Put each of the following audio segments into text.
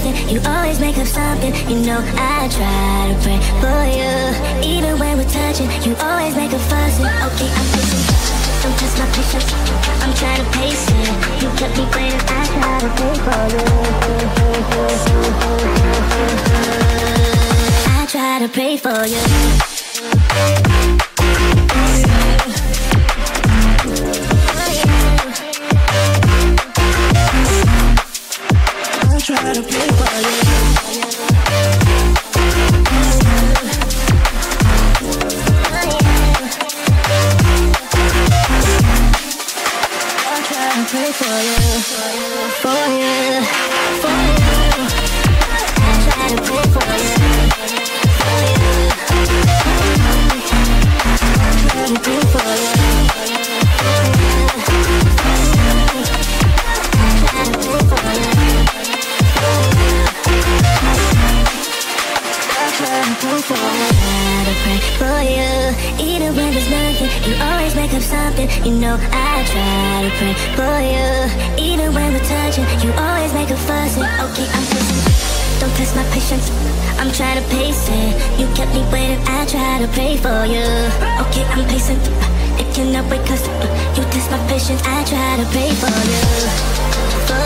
nothing, you always make up something. You know I try to pray for you. Even when we're touching, you always make a fuss. Okay, I'm patient. Don't test my patience. I'm trying to pace it. You kept me waiting. I try to pray for you. I try to pray for you. To play for you, for you, for you. For you. Try to pray for you. Even when there's nothing, you always make up something. You know I try to pray for you. Even when we're touching, you always make a fuss. Okay, I'm patient. Don't test my patience. I'm trying to pace it. You kept me waiting. I try to pray for you. Okay, I'm patient. It cannot wait 'cause you test my patience. I try to pray for you. For you. For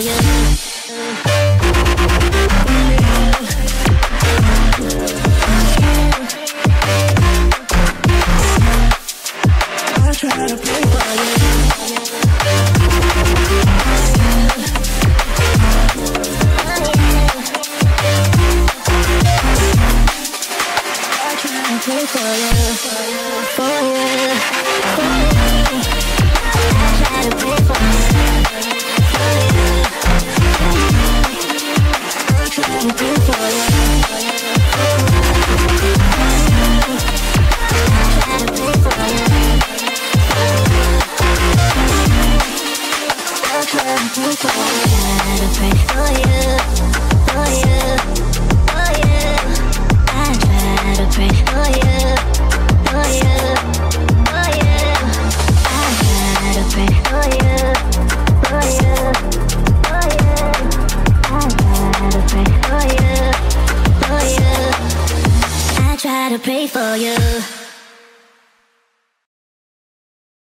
for you, For you. For you. I try to pray for you. Try to pray for you. For you. try to pray for you.